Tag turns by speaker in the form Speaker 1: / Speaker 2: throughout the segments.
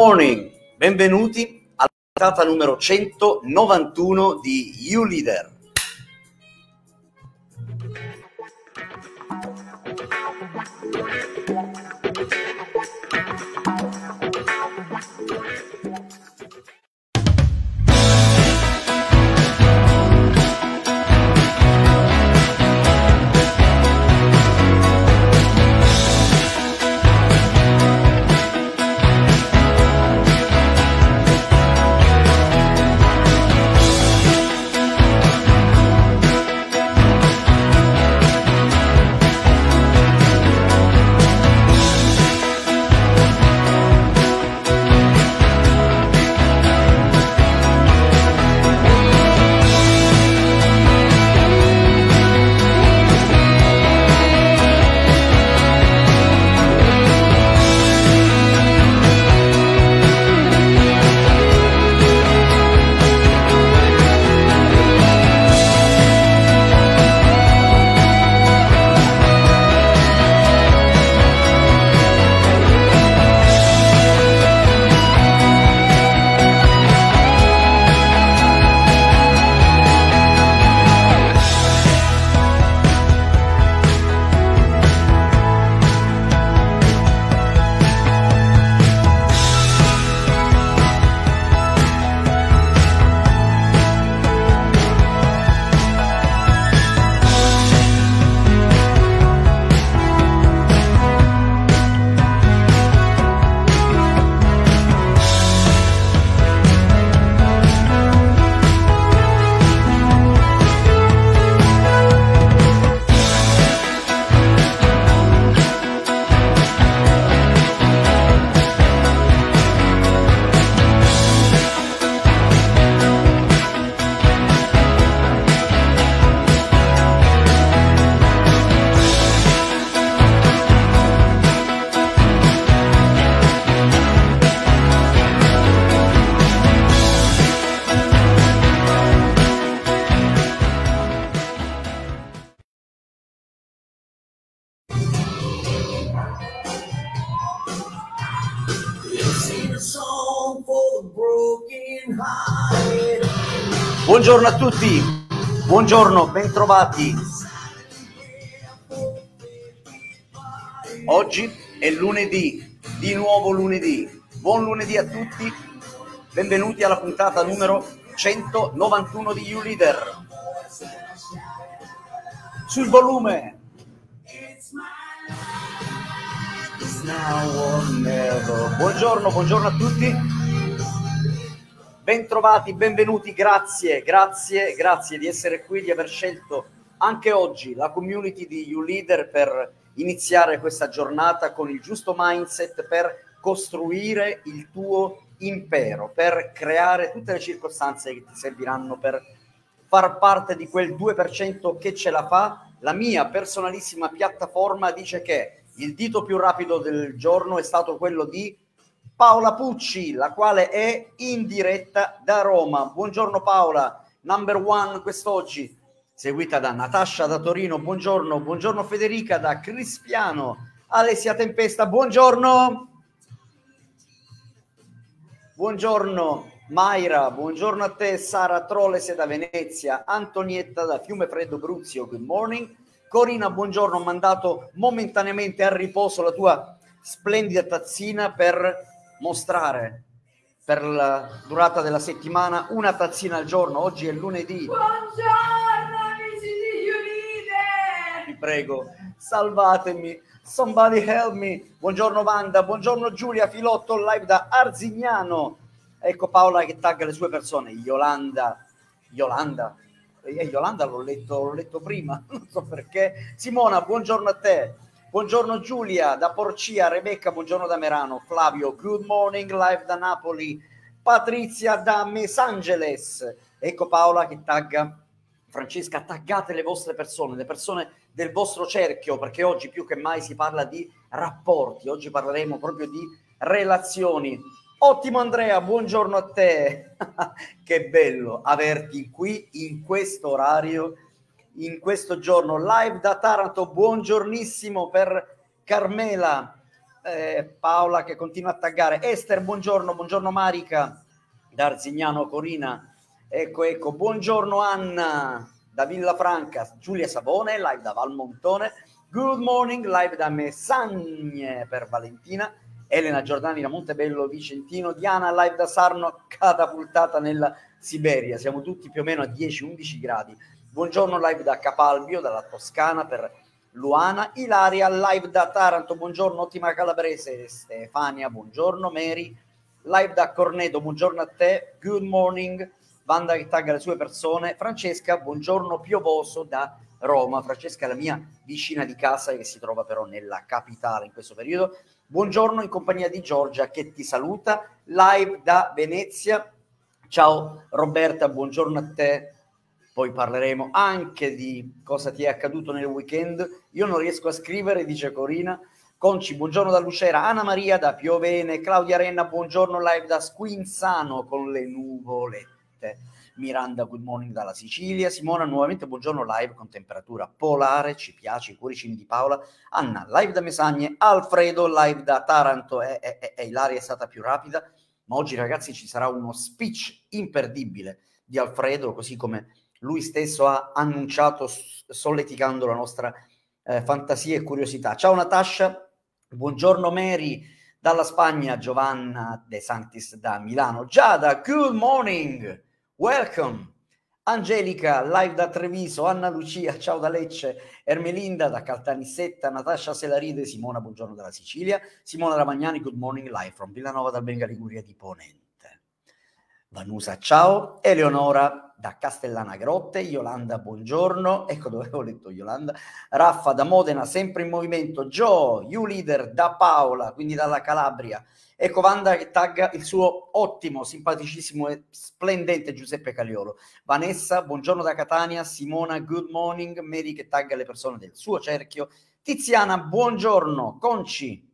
Speaker 1: morning, benvenuti alla puntata numero 191 di You Leader. Tutti, buongiorno, bentrovati. Oggi è lunedì, di nuovo lunedì. Buon lunedì a tutti, benvenuti alla puntata numero 191 di You Leader. Sul volume. Buongiorno, buongiorno a tutti. Bentrovati, benvenuti, grazie, grazie, grazie di essere qui, di aver scelto anche oggi la community di You Leader per iniziare questa giornata con il giusto mindset per costruire il tuo impero, per creare tutte le circostanze che ti serviranno per far parte di quel 2% che ce la fa. La mia personalissima piattaforma dice che il dito più rapido del giorno è stato quello di Paola Pucci, la quale è in diretta da Roma. Buongiorno Paola, number one quest'oggi, seguita da Natascia da Torino. Buongiorno, buongiorno Federica da Crispiano. Alessia Tempesta, buongiorno. Buongiorno Mayra, buongiorno a te Sara Trolese da Venezia, Antonietta da Fiume Freddo Bruzio, good morning. Corina, buongiorno, ho mandato momentaneamente a riposo la tua splendida tazzina per mostrare per la durata della settimana una tazzina al giorno. Oggi è lunedì.
Speaker 2: Buongiorno amici di Unite!
Speaker 1: Vi prego, salvatemi. Somebody help me. Buongiorno Wanda, buongiorno Giulia Filotto live da Arzignano. Ecco Paola che tagga le sue persone. Yolanda, Yolanda. Eh, Yolanda l'ho letto, l'ho letto prima, non so perché. Simona, buongiorno a te. Buongiorno Giulia da Porcia, Rebecca, buongiorno da Merano, Flavio, good morning live da Napoli, Patrizia da Mesangeles, ecco Paola che tagga, Francesca, taggate le vostre persone, le persone del vostro cerchio, perché oggi più che mai si parla di rapporti, oggi parleremo proprio di relazioni. Ottimo Andrea, buongiorno a te, che bello averti qui in questo orario in questo giorno live da Taranto. Buongiornissimo per Carmela. eh, Paola che continua a taggare, Esther, buongiorno, buongiorno Marica, Darzignano Corina, ecco, ecco, buongiorno Anna, da Villafranca, Giulia Savone, live da Valmontone, good morning, live da Messagne per Valentina, Elena Giordani da Montebello Vicentino, Diana live da Sarno, catapultata nella Siberia, siamo tutti più o meno a 10-11 gradi. Buongiorno live da Capalbio, dalla Toscana per Luana, Ilaria live da Taranto, buongiorno ottima calabrese, Stefania, buongiorno Mary, live da Corneto, buongiorno a te, good morning, Banda che tagga le sue persone, Francesca, buongiorno piovoso da Roma, Francesca è la mia vicina di casa che si trova però nella capitale in questo periodo, buongiorno in compagnia di Giorgia che ti saluta, live da Venezia, ciao Roberta, buongiorno a te, poi parleremo anche di cosa ti è accaduto nel weekend. Io non riesco a scrivere, dice Corina. Conci, buongiorno da Lucera, Anna Maria da Piovene, Claudia Renna, buongiorno live da Squinzano con le nuvolette. Miranda, good morning dalla Sicilia. Simona, nuovamente buongiorno live con temperatura polare, ci piace, i cuoricini di Paola. Anna, live da Mesagne. Alfredo, live da Taranto. E, e, e Ilaria è stata più rapida, ma oggi ragazzi ci sarà uno speech imperdibile di Alfredo, così come lui stesso ha annunciato solleticando la nostra eh, fantasia e curiosità. Ciao Natascia, buongiorno Mary dalla Spagna, Giovanna De Santis da Milano, Giada, good morning, welcome. Angelica, live da Treviso, Anna Lucia, ciao da Lecce, Ermelinda da Caltanissetta, Natascia Selaride, Simona, buongiorno dalla Sicilia, Simona Ramagnani, good morning, live from Villanova dal Benga Liguria di Ponente. Vanusa, ciao, Eleonora, da Castellana Grotte, Yolanda, buongiorno, ecco dove avevo letto Yolanda, Raffa da Modena, sempre in movimento, Joe, you leader da Paola, quindi dalla Calabria, ecco Vanda che tagga il suo ottimo, simpaticissimo e splendente Giuseppe Cagliolo, Vanessa, buongiorno da Catania, Simona, good morning, Mary che tagga le persone del suo cerchio, Tiziana, buongiorno, Conci,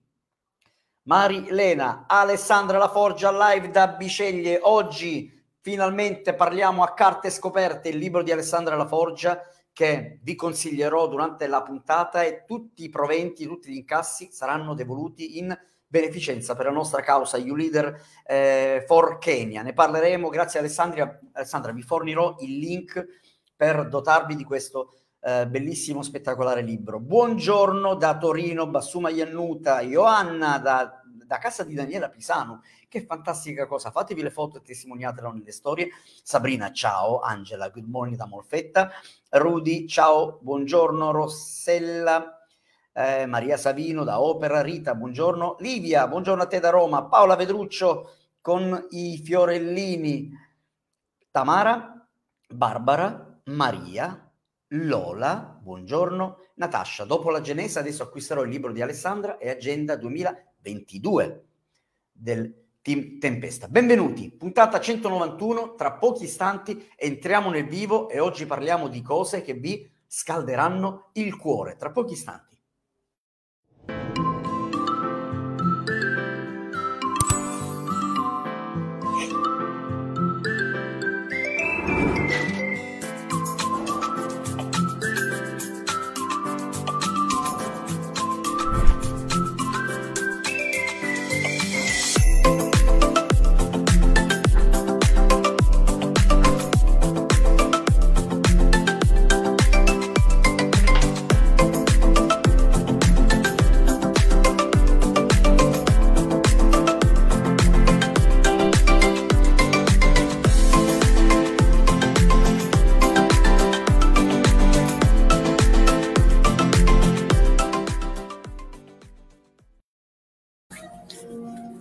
Speaker 1: Marilena, Alessandra Laforgia live da Biceglie, oggi finalmente parliamo a carte scoperte il libro di Alessandra Laforgia che vi consiglierò durante la puntata e tutti i proventi, tutti gli incassi saranno devoluti in beneficenza per la nostra causa You Leader eh, for Kenya. Ne parleremo, grazie Alessandra. Alessandra, vi fornirò il link per dotarvi di questo eh, bellissimo, spettacolare libro. Buongiorno da Torino, Bassuma Iannuta, Ioanna da, da casa di Daniela Pisano che fantastica cosa, fatevi le foto e testimoniatelo nelle storie. Sabrina, ciao. Angela, good morning da Molfetta. Rudy, ciao, buongiorno. Rossella, eh, Maria Savino da Opera. Rita, buongiorno. Livia, buongiorno a te da Roma. Paola Vedruccio con i fiorellini. Tamara, Barbara, Maria, Lola, buongiorno. Natascia, dopo la Genesa adesso acquisterò il libro di Alessandra e Agenda 2022 del Team Tempesta. Benvenuti, puntata 191, tra pochi istanti entriamo nel vivo e oggi parliamo di cose che vi scalderanno il cuore, tra pochi istanti.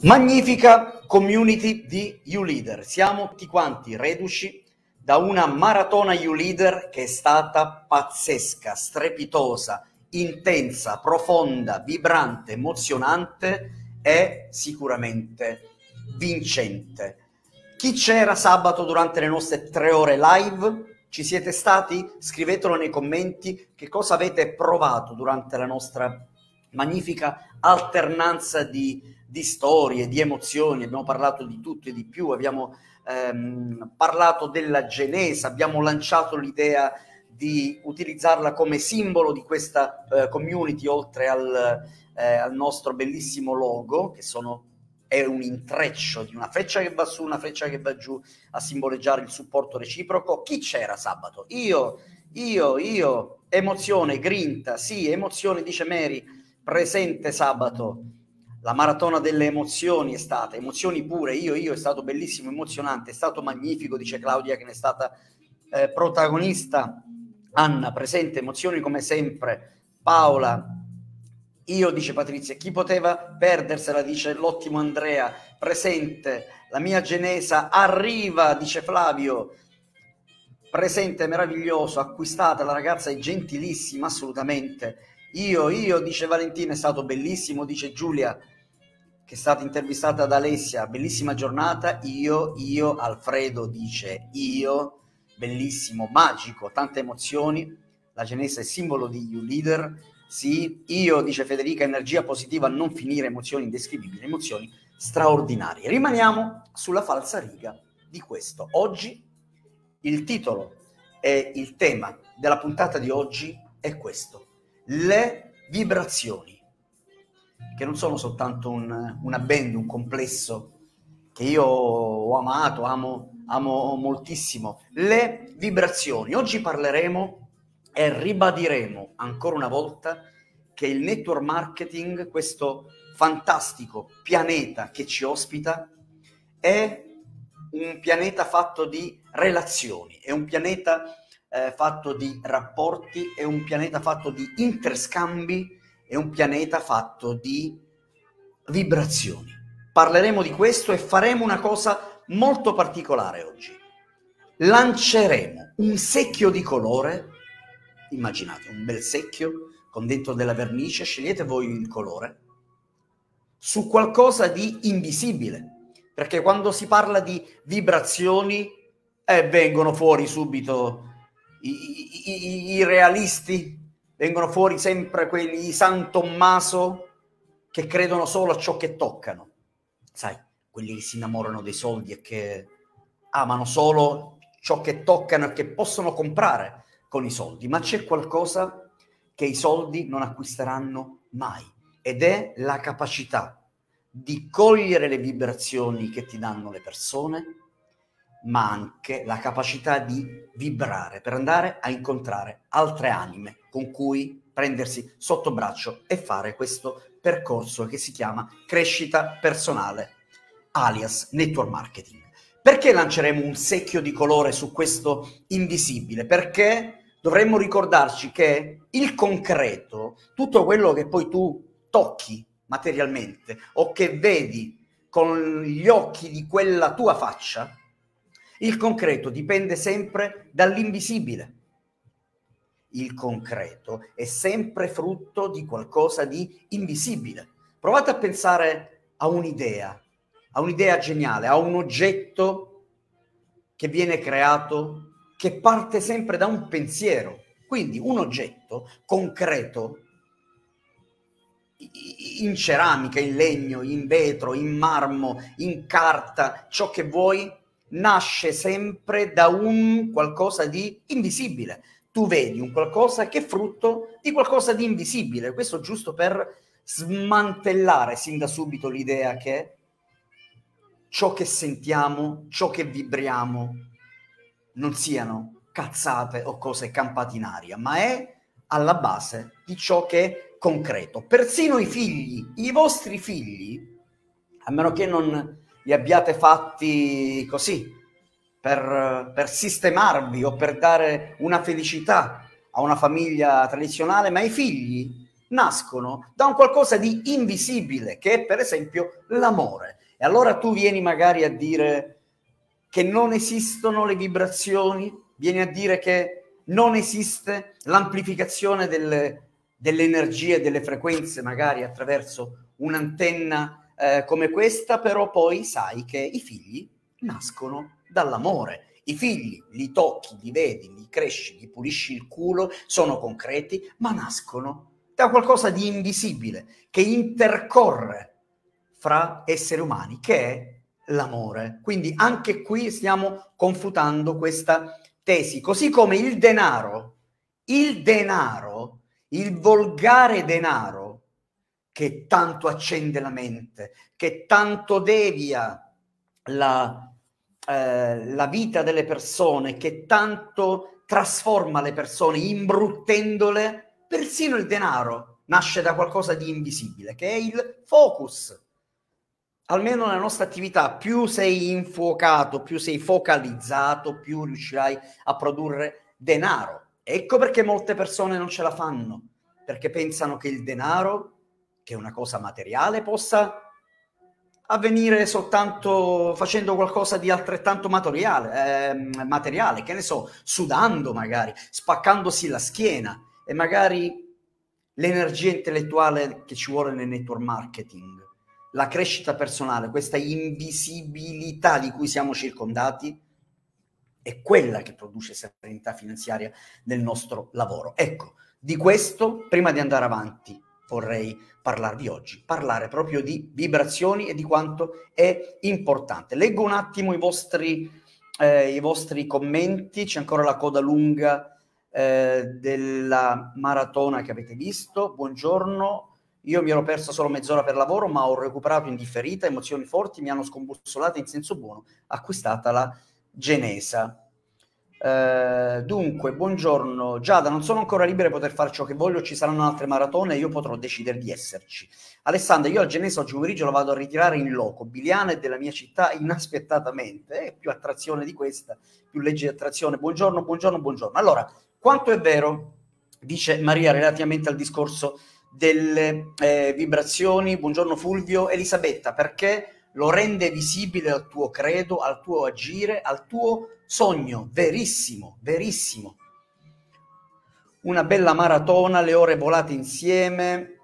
Speaker 1: Magnifica community di YouLeader. Siamo tutti quanti reduci da una maratona YouLeader che è stata pazzesca, strepitosa, intensa, profonda, vibrante, emozionante e sicuramente vincente. Chi c'era sabato durante le nostre tre ore live? Ci siete stati? Scrivetelo nei commenti che cosa avete provato durante la nostra magnifica alternanza di di storie, di emozioni, abbiamo parlato di tutto e di più, abbiamo ehm, parlato della genesa, abbiamo lanciato l'idea di utilizzarla come simbolo di questa eh, community oltre al, eh, al nostro bellissimo logo, che sono, è un intreccio di una freccia che va su, una freccia che va giù, a simboleggiare il supporto reciproco. Chi c'era sabato? Io, io, io, emozione, grinta, sì, emozione, dice Mary, presente sabato. La maratona delle emozioni è stata, emozioni pure, io, io, è stato bellissimo, emozionante, è stato magnifico, dice Claudia che ne è stata eh, protagonista. Anna, presente, emozioni come sempre. Paola, io, dice Patrizia, chi poteva perdersela, dice l'ottimo Andrea, presente. La mia Genesa arriva, dice Flavio. Presente, meraviglioso, acquistata, la ragazza è gentilissima, assolutamente. Io, io, dice Valentina, è stato bellissimo, dice Giulia che è stata intervistata da Alessia, bellissima giornata, io, io, Alfredo dice io, bellissimo, magico, tante emozioni, la Genesa è simbolo di You Leader, sì, io, dice Federica, energia positiva, non finire, emozioni indescrivibili, emozioni straordinarie. Rimaniamo sulla falsa riga di questo. Oggi il titolo e il tema della puntata di oggi è questo, le vibrazioni che non sono soltanto un, una band, un complesso che io ho amato, amo, amo moltissimo. Le vibrazioni. Oggi parleremo e ribadiremo ancora una volta che il network marketing, questo fantastico pianeta che ci ospita, è un pianeta fatto di relazioni, è un pianeta eh, fatto di rapporti, è un pianeta fatto di interscambi è un pianeta fatto di vibrazioni. Parleremo di questo e faremo una cosa molto particolare oggi. Lanceremo un secchio di colore, immaginate un bel secchio con dentro della vernice, scegliete voi il colore, su qualcosa di invisibile, perché quando si parla di vibrazioni eh, vengono fuori subito i, i, i, realisti, vengono fuori sempre quelli San Tommaso che credono solo a ciò che toccano. Sai, quelli che si innamorano dei soldi e che amano solo ciò che toccano e che possono comprare con i soldi, ma c'è qualcosa che i soldi non acquisteranno mai ed è la capacità di cogliere le vibrazioni che ti danno le persone, ma anche la capacità di vibrare per andare a incontrare altre anime con cui prendersi sotto braccio e fare questo percorso che si chiama crescita personale, alias network marketing. Perché lanceremo un secchio di colore su questo invisibile? Perché dovremmo ricordarci che il concreto, tutto quello che poi tu tocchi materialmente o che vedi con gli occhi di quella tua faccia, il concreto dipende sempre dall'invisibile il concreto è sempre frutto di qualcosa di invisibile. Provate a pensare a un'idea, a un'idea geniale, a un oggetto che viene creato che parte sempre da un pensiero. Quindi un oggetto concreto in ceramica, in legno, in vetro, in marmo, in carta, ciò che vuoi, nasce sempre da un qualcosa di invisibile tu vedi un qualcosa che è frutto di qualcosa di invisibile. Questo giusto per smantellare sin da subito l'idea che ciò che sentiamo, ciò che vibriamo, non siano cazzate o cose campate in aria, ma è alla base di ciò che è concreto. Persino i figli, i vostri figli, a meno che non li abbiate fatti così, per, per sistemarvi o per dare una felicità a una famiglia tradizionale, ma i figli nascono da un qualcosa di invisibile, che è per esempio l'amore. E allora tu vieni magari a dire che non esistono le vibrazioni, vieni a dire che non esiste l'amplificazione delle, delle energie, delle frequenze, magari attraverso un'antenna eh, come questa, però poi sai che i figli nascono dall'amore. I figli li tocchi, li vedi, li cresci, li pulisci il culo, sono concreti, ma nascono da qualcosa di invisibile che intercorre fra esseri umani, che è l'amore. Quindi anche qui stiamo confutando questa tesi, così come il denaro, il denaro, il volgare denaro che tanto accende la mente, che tanto devia la, eh, la vita delle persone, che tanto trasforma le persone, imbruttendole, persino il denaro nasce da qualcosa di invisibile, che è il focus. Almeno nella nostra attività, più sei infuocato, più sei focalizzato, più riuscirai a produrre denaro. Ecco perché molte persone non ce la fanno, perché pensano che il denaro, che una cosa materiale, possa avvenire soltanto facendo qualcosa di altrettanto materiale, eh, materiale, che ne so, sudando magari, spaccandosi la schiena e magari l'energia intellettuale che ci vuole nel network marketing, la crescita personale, questa invisibilità di cui siamo circondati, è quella che produce serenità finanziaria nel nostro lavoro. Ecco, di questo, prima di andare avanti, vorrei parlarvi oggi, parlare proprio di vibrazioni e di quanto è importante. Leggo un attimo i vostri, eh, i vostri commenti, c'è ancora la coda lunga eh, della maratona che avete visto. Buongiorno. Io mi ero perso solo mezz'ora per lavoro, ma ho recuperato in differita, emozioni forti mi hanno scombussolato in senso buono. Acquistata la Genesa. Eh, dunque, buongiorno Giada, non sono ancora libero di poter fare ciò che voglio, ci saranno altre maratone e io potrò decidere di esserci. Alessandra, io al Genese oggi pomeriggio lo vado a ritirare in loco, Biliane della mia città inaspettatamente, eh, più attrazione di questa, più legge di attrazione. Buongiorno, buongiorno, buongiorno. Allora, quanto è vero, dice Maria relativamente al discorso delle eh, vibrazioni, buongiorno Fulvio, Elisabetta, perché lo rende visibile al tuo credo, al tuo agire, al tuo sogno, verissimo, verissimo. Una bella maratona, le ore volate insieme.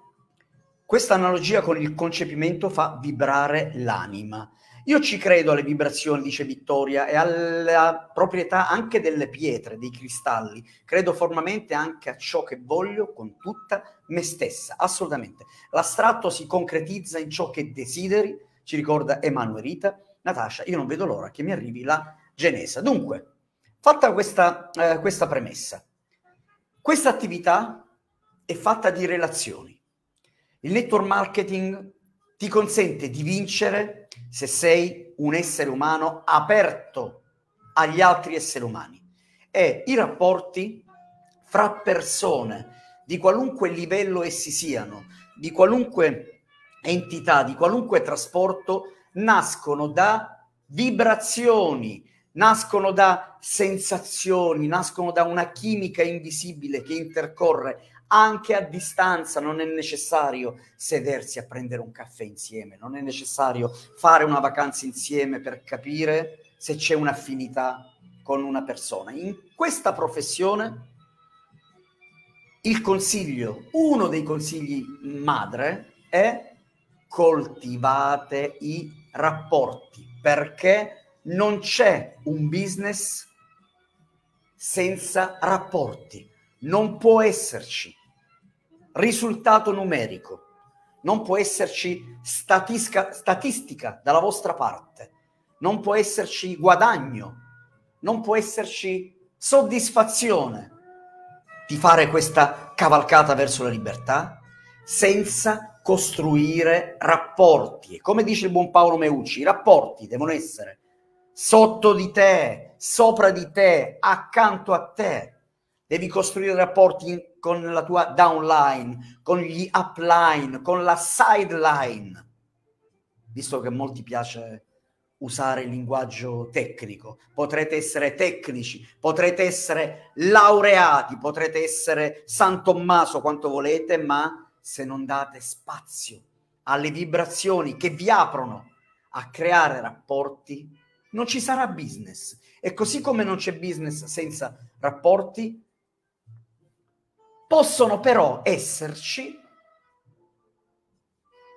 Speaker 1: Questa analogia con il concepimento fa vibrare l'anima. Io ci credo alle vibrazioni, dice Vittoria, e alla proprietà anche delle pietre, dei cristalli. Credo formamente anche a ciò che voglio con tutta me stessa, assolutamente. L'astratto si concretizza in ciò che desideri, ci ricorda Emanuele. Natascia, io non vedo l'ora che mi arrivi la Genesa. Dunque, fatta questa, eh, questa premessa, questa attività è fatta di relazioni. Il network marketing ti consente di vincere se sei un essere umano aperto agli altri esseri umani e i rapporti fra persone di qualunque livello essi siano, di qualunque entità, di qualunque trasporto, nascono da vibrazioni, nascono da sensazioni, nascono da una chimica invisibile che intercorre anche a distanza, non è necessario sedersi a prendere un caffè insieme, non è necessario fare una vacanza insieme per capire se c'è un'affinità con una persona. In questa professione il consiglio, uno dei consigli madre è coltivate i rapporti perché non c'è un business senza rapporti, non può esserci risultato numerico, non può esserci statistica, statistica dalla vostra parte, non può esserci guadagno, non può esserci soddisfazione di fare questa cavalcata verso la libertà senza costruire rapporti. E come dice il buon Paolo Meucci, i rapporti devono essere sotto di te, sopra di te, accanto a te. Devi costruire rapporti con la tua downline, con gli upline, con la sideline. Visto che a molti piace usare il linguaggio tecnico. Potrete essere tecnici, potrete essere laureati, potrete essere San Tommaso quanto volete, ma se non date spazio alle vibrazioni che vi aprono a creare rapporti, non ci sarà business. E così come non c'è business senza rapporti, possono però esserci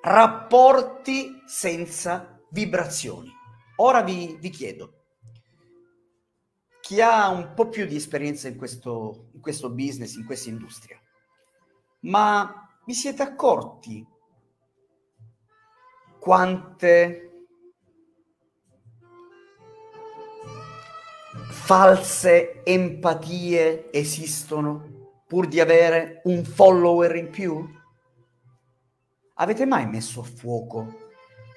Speaker 1: rapporti senza vibrazioni. Ora vi, vi chiedo, chi ha un po' più di esperienza in questo, in questo business, in questa industria, ma vi siete accorti quante false empatie esistono pur di avere un follower in più? Avete mai messo a fuoco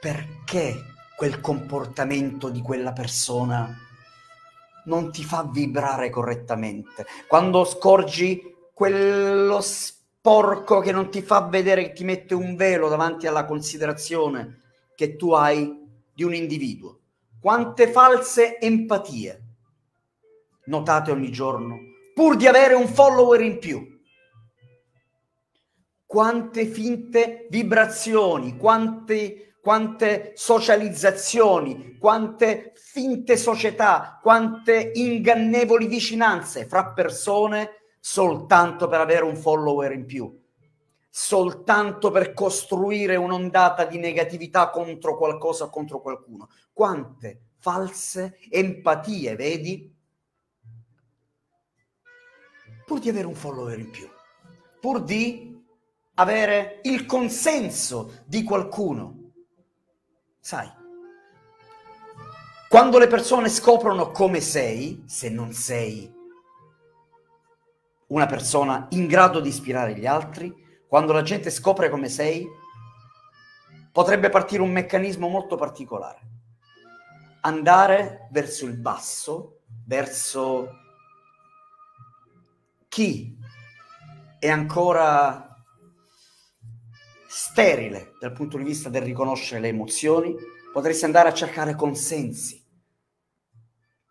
Speaker 1: perché quel comportamento di quella persona non ti fa vibrare correttamente? Quando scorgi quello sporco che non ti fa vedere, che ti mette un velo davanti alla considerazione che tu hai di un individuo. Quante false empatie notate ogni giorno pur di avere un follower in più quante finte vibrazioni, quante, quante socializzazioni, quante finte società, quante ingannevoli vicinanze fra persone soltanto per avere un follower in più, soltanto per costruire un'ondata di negatività contro qualcosa o contro qualcuno. Quante false empatie, vedi? Pur di avere un follower in più, pur di avere il consenso di qualcuno. Sai, quando le persone scoprono come sei, se non sei una persona in grado di ispirare gli altri, quando la gente scopre come sei, potrebbe partire un meccanismo molto particolare. Andare verso il basso, verso chi è ancora sterile dal punto di vista del riconoscere le emozioni, potresti andare a cercare consensi.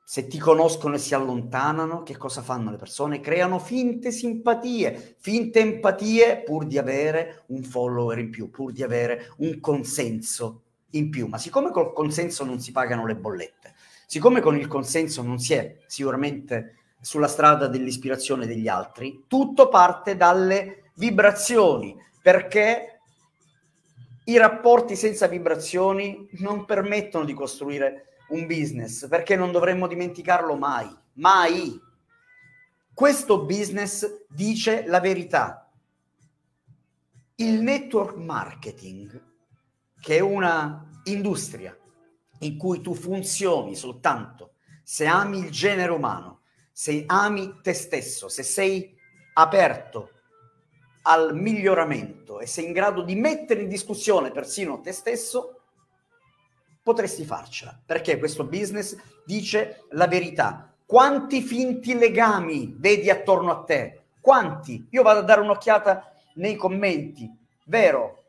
Speaker 1: Se ti conoscono e si allontanano, che cosa fanno le persone? Creano finte simpatie, finte empatie pur di avere un follower in più, pur di avere un consenso in più. Ma siccome col consenso non si pagano le bollette, siccome con il consenso non si è sicuramente sulla strada dell'ispirazione degli altri, tutto parte dalle vibrazioni, perché i rapporti senza vibrazioni non permettono di costruire un business, perché non dovremmo dimenticarlo mai, mai. Questo business dice la verità. Il network marketing, che è una industria in cui tu funzioni soltanto se ami il genere umano, se ami te stesso, se sei aperto al miglioramento e sei in grado di mettere in discussione persino te stesso, potresti farcela, perché questo business dice la verità. Quanti finti legami vedi attorno a te? Quanti? Io vado a dare un'occhiata nei commenti. Vero,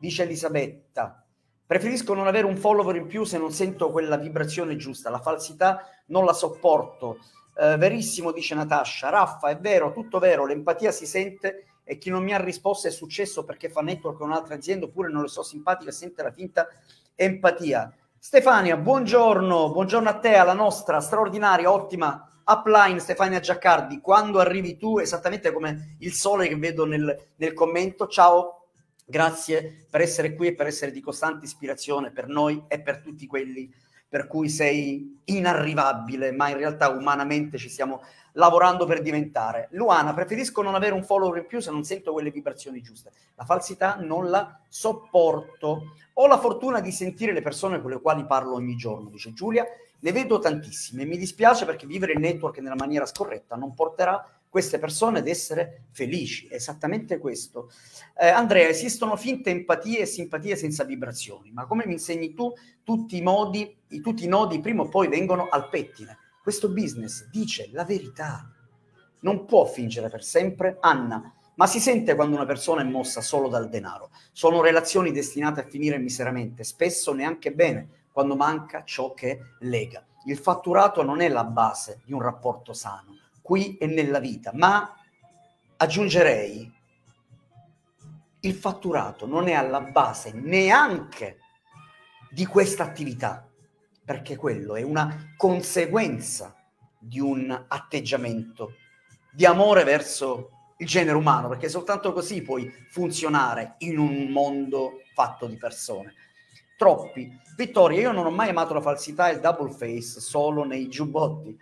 Speaker 1: dice Elisabetta. Preferisco non avere un follower in più se non sento quella vibrazione giusta. La falsità non la sopporto. Eh, verissimo, dice Natascia. Raffa, è vero, tutto vero. L'empatia si sente e chi non mi ha risposto è successo perché fa network con un'altra azienda oppure non le so simpatica sente la finta empatia. Stefania, buongiorno, buongiorno a te, alla nostra straordinaria, ottima upline Stefania Giaccardi. Quando arrivi tu, esattamente come il sole che vedo nel, nel commento, ciao, grazie per essere qui e per essere di costante ispirazione per noi e per tutti quelli per cui sei inarrivabile, ma in realtà umanamente ci stiamo lavorando per diventare. Luana, preferisco non avere un follower in più se non sento quelle vibrazioni giuste. La falsità non la sopporto. Ho la fortuna di sentire le persone con le quali parlo ogni giorno, dice Giulia. Ne vedo tantissime. Mi dispiace perché vivere il network nella maniera scorretta non porterà queste persone ad essere felici. Esattamente questo. Eh, Andrea, esistono finte empatie e simpatie senza vibrazioni, ma come mi insegni tu, tutti i modi, tutti i nodi prima o poi vengono al pettine questo business dice la verità, non può fingere per sempre. Anna, ma si sente quando una persona è mossa solo dal denaro. Sono relazioni destinate a finire miseramente, spesso neanche bene, quando manca ciò che lega. Il fatturato non è la base di un rapporto sano, qui e nella vita, ma aggiungerei, il fatturato non è alla base neanche di questa attività perché quello è una conseguenza di un atteggiamento di amore verso il genere umano, perché soltanto così puoi funzionare in un mondo fatto di persone. Troppi. Vittoria, io non ho mai amato la falsità e il double face solo nei giubbotti.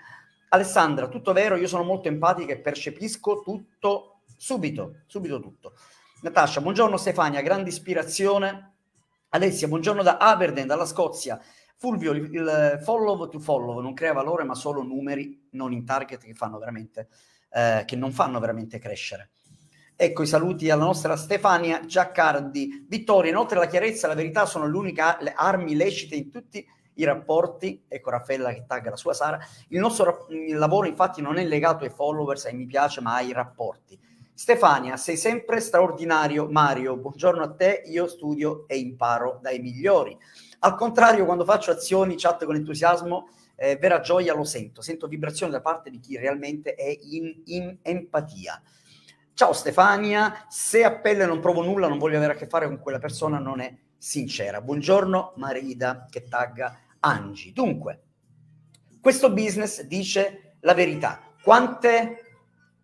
Speaker 1: Alessandra, tutto vero, io sono molto empatica e percepisco tutto subito, subito tutto. Natascia, buongiorno Stefania, grande ispirazione. Alessia, buongiorno da Aberdeen, dalla Scozia. Fulvio, il, il follow to follow non crea valore, ma solo numeri non in target che fanno veramente, eh, che non fanno veramente crescere. Ecco i saluti alla nostra Stefania Giaccardi. Vittoria, inoltre la chiarezza e la verità sono le uniche armi lecite in tutti i rapporti. Ecco Raffaella che tagga la sua Sara. Il nostro il lavoro infatti non è legato ai followers, ai mi piace, ma ai rapporti. Stefania, sei sempre straordinario. Mario, buongiorno a te. Io studio e imparo dai migliori. Al contrario, quando faccio azioni, chat con entusiasmo, eh, vera gioia lo sento. Sento vibrazioni da parte di chi realmente è in, in empatia. Ciao Stefania, se a pelle non provo nulla, non voglio avere a che fare con quella persona, non è sincera. Buongiorno Marida che tagga Angi. Dunque, questo business dice la verità. Quante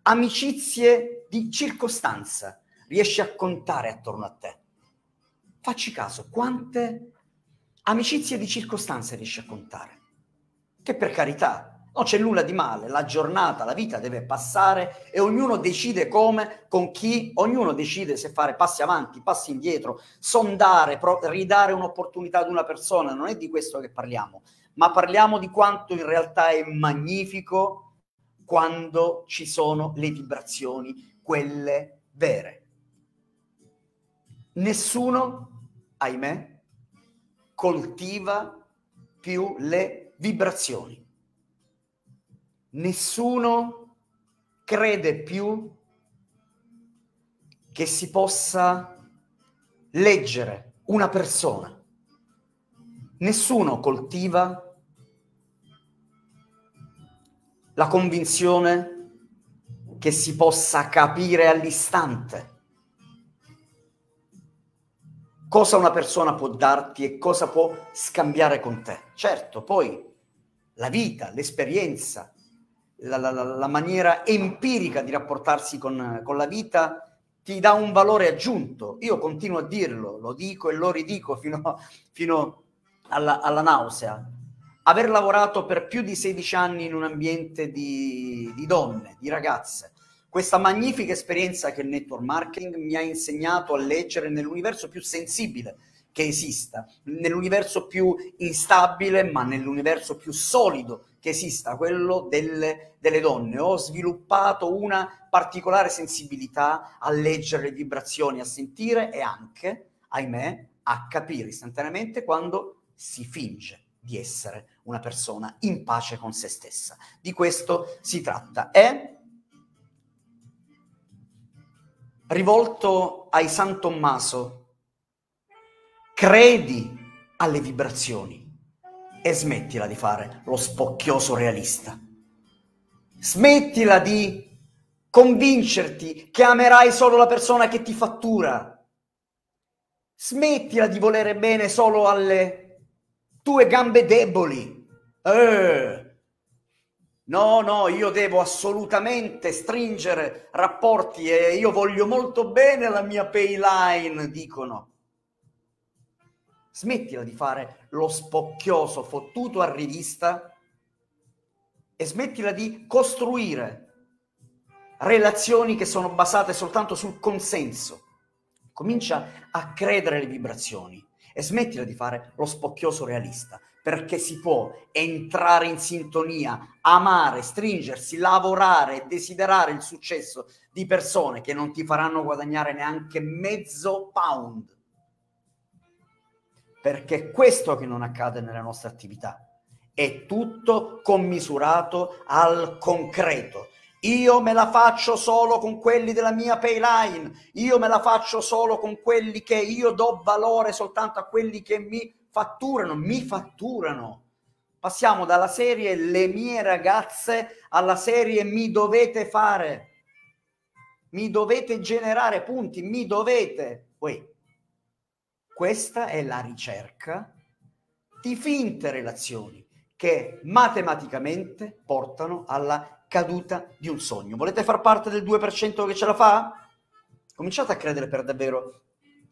Speaker 1: amicizie di circostanza riesci a contare attorno a te? Facci caso, quante amicizie di circostanza riesci a contare? Che per carità, non c'è nulla di male, la giornata, la vita deve passare e ognuno decide come, con chi, ognuno decide se fare passi avanti, passi indietro, sondare, pro- ridare un'opportunità ad una persona, non è di questo che parliamo, ma parliamo di quanto in realtà è magnifico quando ci sono le vibrazioni, quelle vere. Nessuno, ahimè, coltiva più le vibrazioni nessuno crede più che si possa leggere una persona. Nessuno coltiva la convinzione che si possa capire all'istante cosa una persona può darti e cosa può scambiare con te. Certo, poi la vita, l'esperienza, la, la, la, maniera empirica di rapportarsi con, con, la vita ti dà un valore aggiunto. Io continuo a dirlo, lo dico e lo ridico fino, fino alla, alla, nausea. Aver lavorato per più di 16 anni in un ambiente di, di donne, di ragazze, questa magnifica esperienza che il network marketing mi ha insegnato a leggere nell'universo più sensibile che esista, nell'universo più instabile, ma nell'universo più solido che esista, quello delle, delle donne. Ho sviluppato una particolare sensibilità a leggere le vibrazioni, a sentire e anche, ahimè, a capire istantaneamente quando si finge di essere una persona in pace con se stessa. Di questo si tratta. È rivolto ai San Tommaso credi alle vibrazioni e smettila di fare lo spocchioso realista. Smettila di convincerti che amerai solo la persona che ti fattura. Smettila di volere bene solo alle tue gambe deboli. Eh. No, no, io devo assolutamente stringere rapporti e io voglio molto bene la mia payline, dicono smettila di fare lo spocchioso fottuto a rivista e smettila di costruire relazioni che sono basate soltanto sul consenso. Comincia a credere alle vibrazioni e smettila di fare lo spocchioso realista, perché si può entrare in sintonia, amare, stringersi, lavorare e desiderare il successo di persone che non ti faranno guadagnare neanche mezzo pound perché è questo che non accade nella nostra attività. È tutto commisurato al concreto. Io me la faccio solo con quelli della mia payline, io me la faccio solo con quelli che io do valore soltanto a quelli che mi fatturano, mi fatturano. Passiamo dalla serie Le mie ragazze alla serie Mi dovete fare. Mi dovete generare punti, mi dovete. Wait questa è la ricerca di finte relazioni che matematicamente portano alla caduta di un sogno. Volete far parte del 2% che ce la fa? Cominciate a credere per davvero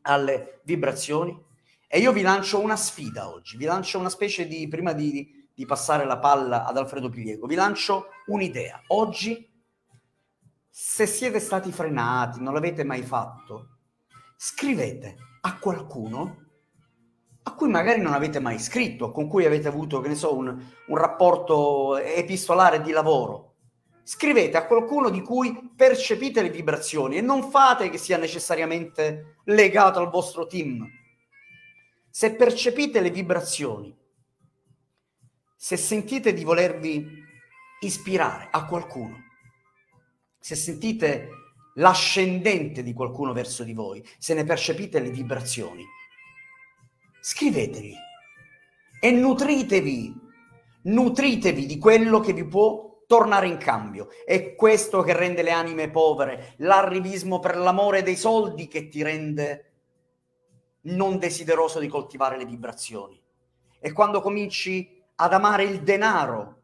Speaker 1: alle vibrazioni. E io vi lancio una sfida oggi, vi lancio una specie di, prima di, di passare la palla ad Alfredo Piliego, vi lancio un'idea. Oggi, se siete stati frenati, non l'avete mai fatto, scrivete a qualcuno a cui magari non avete mai scritto, con cui avete avuto, che ne so, un, un rapporto epistolare di lavoro. Scrivete a qualcuno di cui percepite le vibrazioni e non fate che sia necessariamente legato al vostro team. Se percepite le vibrazioni, se sentite di volervi ispirare a qualcuno, se sentite l'ascendente di qualcuno verso di voi, se ne percepite le vibrazioni, scrivetevi e nutritevi, nutritevi di quello che vi può tornare in cambio. È questo che rende le anime povere, l'arrivismo per l'amore dei soldi che ti rende non desideroso di coltivare le vibrazioni. E quando cominci ad amare il denaro,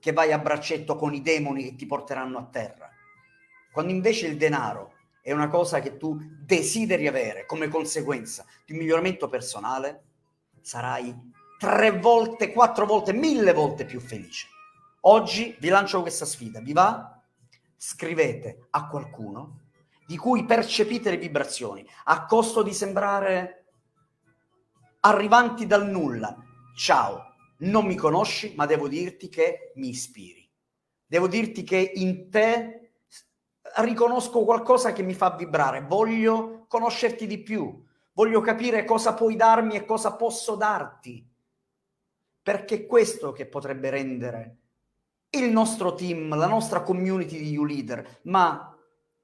Speaker 1: che vai a braccetto con i demoni che ti porteranno a terra. Quando invece il denaro è una cosa che tu desideri avere come conseguenza di un miglioramento personale, sarai tre volte, quattro volte, mille volte più felice. Oggi vi lancio questa sfida, vi va? Scrivete a qualcuno di cui percepite le vibrazioni a costo di sembrare arrivanti dal nulla. Ciao, non mi conosci, ma devo dirti che mi ispiri. Devo dirti che in te riconosco qualcosa che mi fa vibrare, voglio conoscerti di più, voglio capire cosa puoi darmi e cosa posso darti, perché è questo che potrebbe rendere il nostro team, la nostra community di U-Leader, ma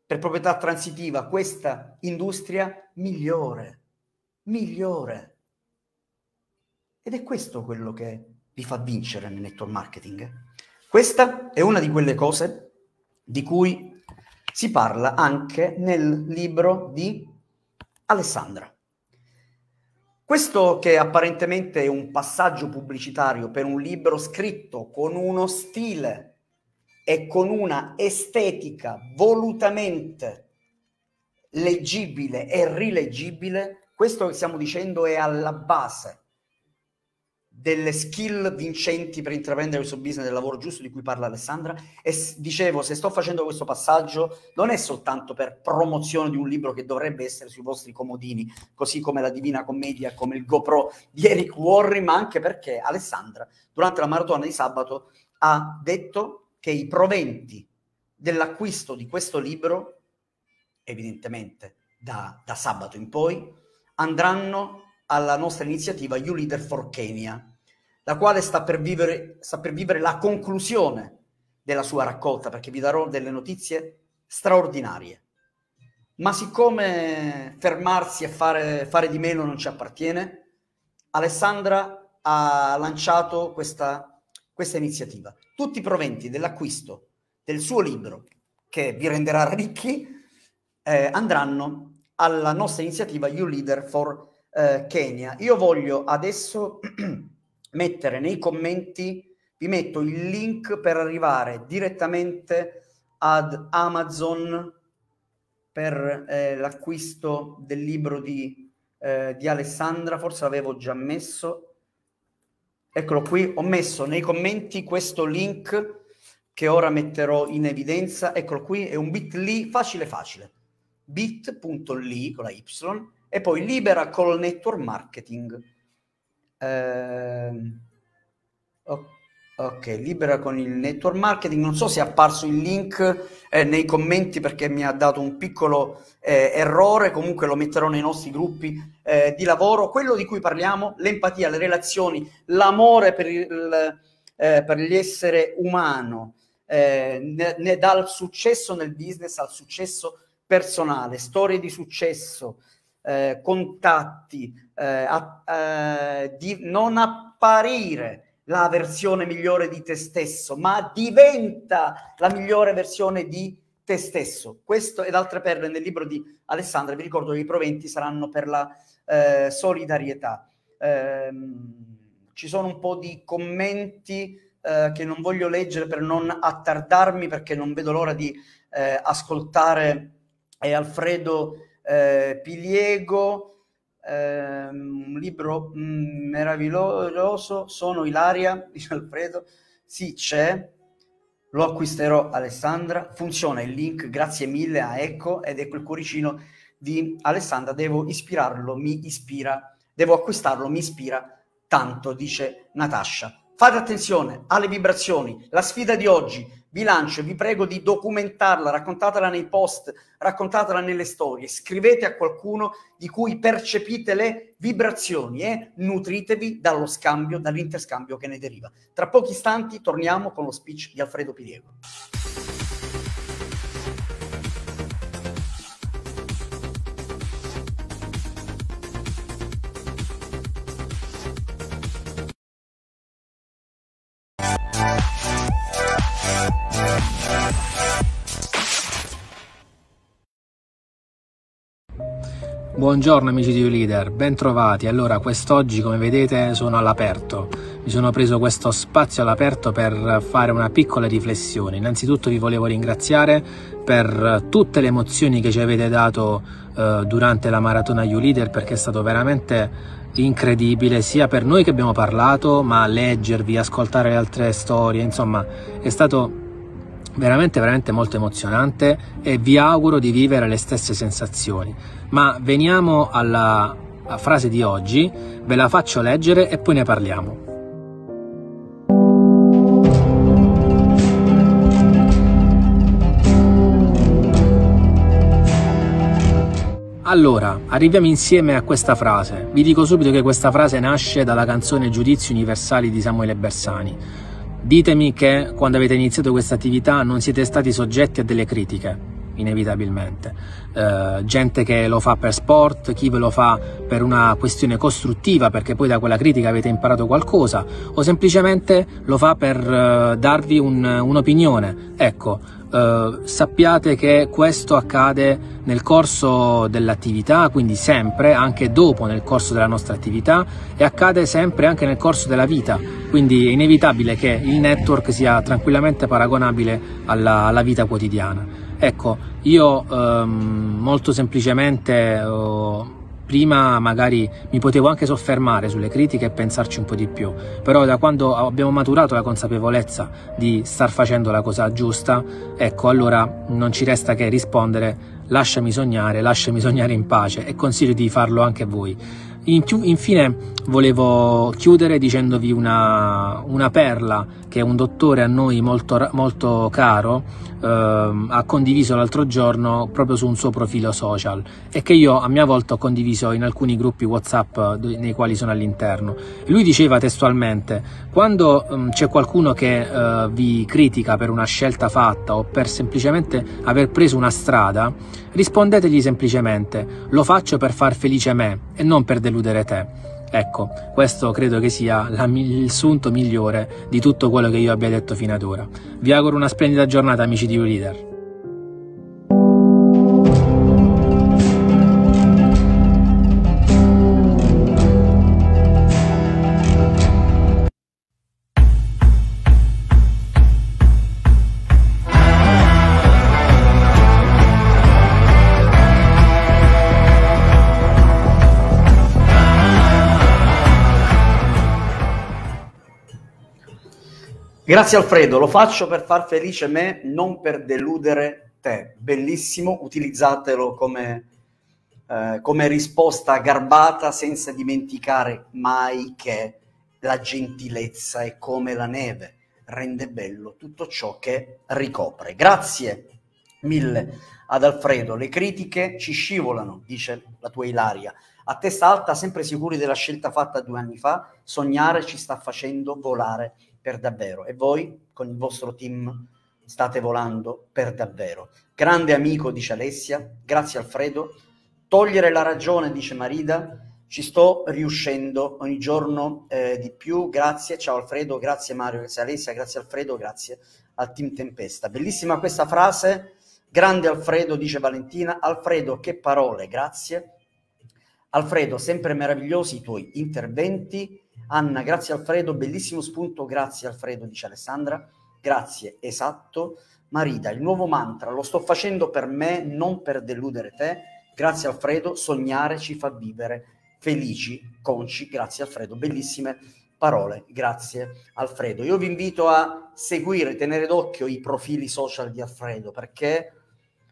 Speaker 1: per proprietà transitiva questa industria migliore, migliore. Ed è questo quello che vi fa vincere nel network marketing. Questa è una di quelle cose di cui si parla anche nel libro di Alessandra. Questo che apparentemente è un passaggio pubblicitario per un libro scritto con uno stile e con una estetica volutamente leggibile e rileggibile, questo che stiamo dicendo è alla base delle skill vincenti per intraprendere questo business del lavoro giusto di cui parla Alessandra. E dicevo se sto facendo questo passaggio non è soltanto per promozione di un libro che dovrebbe essere sui vostri comodini così come la Divina Commedia come il GoPro di Eric Warren ma anche perché Alessandra durante la maratona di sabato ha detto che i proventi dell'acquisto di questo libro evidentemente da, da sabato in poi andranno alla nostra iniziativa You Leader for Kenya la quale sta per, vivere, sta per vivere la conclusione della sua raccolta, perché vi darò delle notizie straordinarie. Ma siccome fermarsi e fare, fare di meno non ci appartiene, Alessandra ha lanciato questa, questa iniziativa. Tutti i proventi dell'acquisto del suo libro, che vi renderà ricchi, eh, andranno alla nostra iniziativa You Leader for eh, Kenya. Io voglio adesso mettere nei commenti, vi metto il link per arrivare direttamente ad Amazon per eh, l'acquisto del libro di, eh, di Alessandra, forse l'avevo già messo. Eccolo qui, ho messo nei commenti questo link che ora metterò in evidenza. Eccolo qui, è un bit.ly facile facile. bit.ly con la y e poi libera col network marketing eh, ok, libera con il network marketing. Non so se è apparso il link eh, nei commenti perché mi ha dato un piccolo eh, errore. Comunque lo metterò nei nostri gruppi eh, di lavoro. Quello di cui parliamo, l'empatia, le relazioni, l'amore per, il, eh, per l'essere umano, eh, ne, ne, dal successo nel business al successo personale, storie di successo eh, contatti, a, di non apparire la versione migliore di te stesso, ma diventa la migliore versione di te stesso. Questo ed altre perle nel libro di Alessandra, vi ricordo che i proventi saranno per la eh, solidarietà. Ehm, ci sono un po' di commenti eh, che non voglio leggere per non attardarmi perché non vedo l'ora di eh, ascoltare Alfredo eh, Piliego, eh, un libro mm, meraviglioso, sono Ilaria, dice Alfredo, sì c'è, lo acquisterò Alessandra, funziona il link, grazie mille a Ecco ed ecco il cuoricino di Alessandra, devo ispirarlo, mi ispira, devo acquistarlo, mi ispira tanto, dice Natascia. Fate attenzione alle vibrazioni. La sfida di oggi, vi lancio, vi prego di documentarla, raccontatela nei post, raccontatela nelle storie, scrivete a qualcuno di cui percepite le vibrazioni e nutritevi dallo scambio, dall'interscambio che ne deriva. Tra pochi istanti torniamo con lo speech di Alfredo Piliego.
Speaker 3: Buongiorno amici di Leader, ben trovati. Allora, quest'oggi come vedete sono all'aperto. Mi sono preso questo spazio all'aperto per fare una piccola riflessione. Innanzitutto vi volevo ringraziare per tutte le emozioni che ci avete dato eh, durante la maratona You Leader perché è stato veramente incredibile sia per noi che abbiamo parlato, ma leggervi, ascoltare le altre storie, insomma, è stato veramente veramente molto emozionante e vi auguro di vivere le stesse sensazioni. Ma veniamo alla frase di oggi, ve la faccio leggere e poi ne parliamo. Allora, arriviamo insieme a questa frase. Vi dico subito che questa frase nasce dalla canzone Giudizi Universali di Samuele Bersani Ditemi che quando avete iniziato questa attività non siete stati soggetti a delle critiche, inevitabilmente. Eh, gente che lo fa per sport, chi ve lo fa per una questione costruttiva perché poi da quella critica avete imparato qualcosa o semplicemente lo fa per eh, darvi un, un'opinione. Ecco, eh, sappiate che questo accade nel corso dell'attività, quindi sempre, anche dopo nel corso della nostra attività e accade sempre anche nel corso della vita, quindi è inevitabile che il network sia tranquillamente paragonabile alla, alla vita quotidiana. Ecco, io ehm, molto semplicemente... Oh, prima magari mi potevo anche soffermare sulle critiche e pensarci un po' di più, però da quando abbiamo maturato la consapevolezza di star facendo la cosa giusta, ecco allora non ci resta che rispondere lasciami sognare, lasciami sognare in pace e consiglio di farlo anche Infine volevo chiudere dicendovi una, una, perla che un dottore a noi molto, molto caro eh, ha condiviso l'altro giorno proprio su un suo profilo social e che io a mia volta ho condiviso in alcuni gruppi Whatsapp nei quali sono all'interno. Lui diceva testualmente, quando um, c'è qualcuno che uh, vi critica per una scelta fatta o per semplicemente aver preso una strada, rispondetegli semplicemente, lo faccio per far felice me e non per deludere te. Ecco, questo credo che sia la, il sunto migliore di tutto quello che io abbia detto fino ad ora. Vi auguro una splendida giornata amici di U-Leader.
Speaker 1: Grazie Alfredo, lo faccio per far felice me, non per deludere te. Bellissimo, utilizzatelo come, eh, come risposta garbata senza dimenticare mai che la gentilezza è come la neve, rende bello tutto ciò che ricopre. Grazie mille ad Alfredo, le critiche ci scivolano, dice la tua Ilaria. A testa alta, sempre sicuri della scelta fatta due anni fa, sognare ci sta facendo volare per davvero e voi con il vostro team state volando per davvero. Grande amico, dice Alessia, grazie Alfredo. Togliere la ragione, dice Marida, ci sto riuscendo ogni giorno eh, di più. Grazie, ciao Alfredo, grazie Mario, grazie Alessia, grazie Alfredo, grazie al team Tempesta. Bellissima questa frase. Grande Alfredo, dice Valentina. Alfredo, che parole, grazie. Alfredo, sempre meravigliosi i tuoi interventi. Anna, grazie Alfredo, bellissimo spunto, grazie Alfredo, dice Alessandra. Grazie, esatto. Marita, il nuovo mantra, lo sto facendo per me, non per deludere te. Grazie Alfredo, sognare ci fa vivere felici, conci. Grazie Alfredo, bellissime parole. Grazie Alfredo. Io vi invito a seguire, tenere d'occhio i profili social di Alfredo perché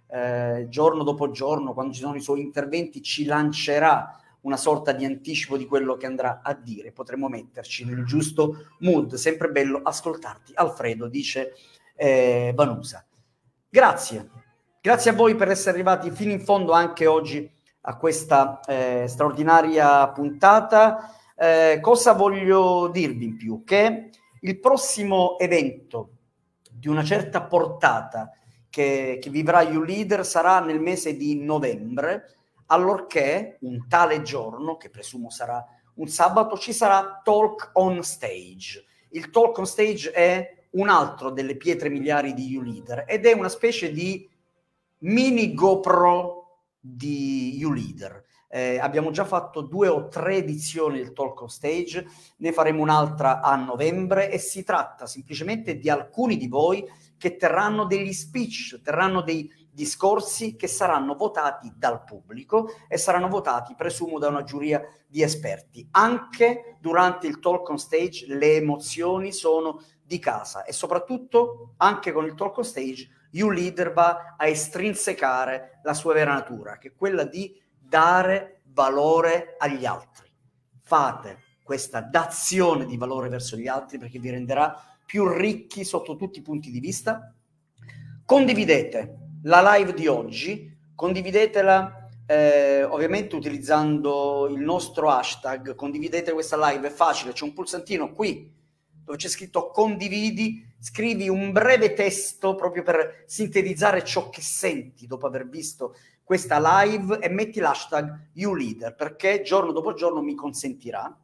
Speaker 1: eh, giorno dopo giorno, quando ci sono i suoi interventi, ci lancerà una sorta di anticipo di quello che andrà a dire, potremo metterci nel giusto mood. Sempre bello ascoltarti. Alfredo dice eh, Vanusa. Grazie, grazie a voi per essere arrivati fino in fondo anche oggi a questa eh, straordinaria puntata. Eh, cosa voglio dirvi in più? Che il prossimo evento di una certa portata che, che vivrà YouLeader sarà nel mese di novembre, allorché un tale giorno, che presumo sarà un sabato, ci sarà Talk on Stage. Il Talk on Stage è un altro delle pietre miliari di YouLeader ed è una specie di mini GoPro di YouLeader. Eh, abbiamo già fatto due o tre edizioni del Talk on Stage, ne faremo un'altra a novembre e si tratta semplicemente di alcuni di voi che terranno degli speech, terranno dei discorsi che saranno votati dal pubblico e saranno votati, presumo, da una giuria di esperti. Anche durante il talk on stage le emozioni sono di casa e soprattutto anche con il talk on stage You Leader va a estrinsecare la sua vera natura, che è quella di dare valore agli altri. Fate questa dazione di valore verso gli altri perché vi renderà più ricchi sotto tutti i punti di vista. Condividete la live di oggi, condividetela eh, ovviamente utilizzando il nostro hashtag, condividete questa live, è facile, c'è un pulsantino qui dove c'è scritto condividi, scrivi un breve testo proprio per sintetizzare ciò che senti dopo aver visto questa live e metti l'hashtag YouLeader perché giorno dopo giorno mi consentirà,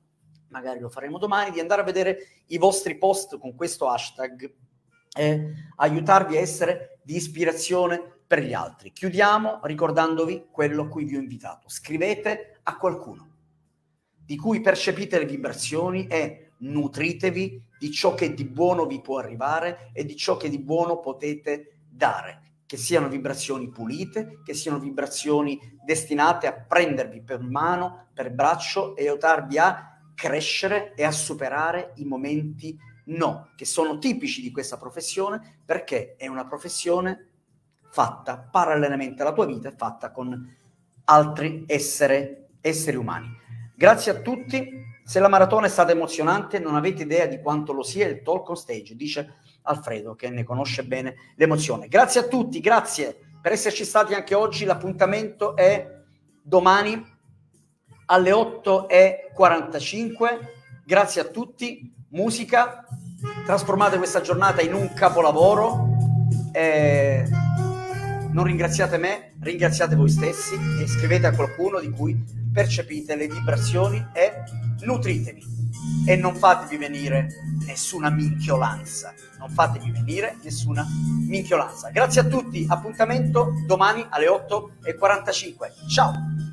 Speaker 1: magari lo faremo domani, di andare a vedere i vostri post con questo hashtag e aiutarvi a essere di ispirazione per gli altri. Chiudiamo ricordandovi quello a cui vi ho invitato. Scrivete a qualcuno di cui percepite le vibrazioni e nutritevi di ciò che di buono vi può arrivare e di ciò che di buono potete dare. Che siano vibrazioni pulite, che siano vibrazioni destinate a prendervi per mano, per braccio e aiutarvi a crescere e a superare i momenti no, che sono tipici di questa professione perché è una professione fatta parallelamente alla tua vita, fatta con altri esseri, esseri umani. Grazie a tutti. Se la maratona è stata emozionante, non avete idea di quanto lo sia il talk on stage, dice Alfredo, che ne conosce bene l'emozione. Grazie a tutti, grazie per esserci stati anche oggi. L'appuntamento è domani alle 8.45. Grazie a tutti. Musica, trasformate questa giornata in un capolavoro. Eh, non ringraziate me, ringraziate voi stessi e scrivete a qualcuno di cui percepite le vibrazioni e nutritevi e non fatevi venire nessuna minchiolanza. Non fatevi venire nessuna minchiolanza. Grazie a tutti, appuntamento domani alle 8.45. Ciao!